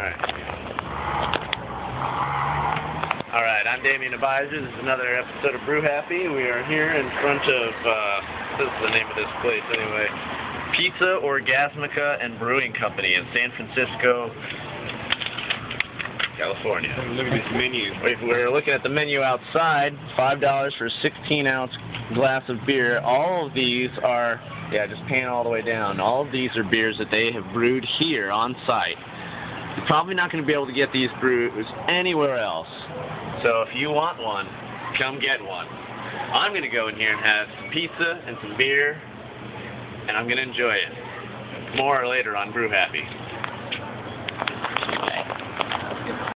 Alright. Alright, I'm Damian DeBuiser. This is another episode of Brew Happy. We are here in front of, uh, this is the name of this place anyway, Pizza Orgasmica and Brewing Company in San Francisco, California. Look at this menu. We're looking at the menu outside, $5 for a 16 ounce glass of beer. All of these are, yeah, just pan all the way down. All of these are beers that they have brewed here on site. You're probably not going to be able to get these brews anywhere else. So if you want one, come get one. I'm going to go in here and have some pizza and some beer, and I'm going to enjoy it. More later on Brew Happy.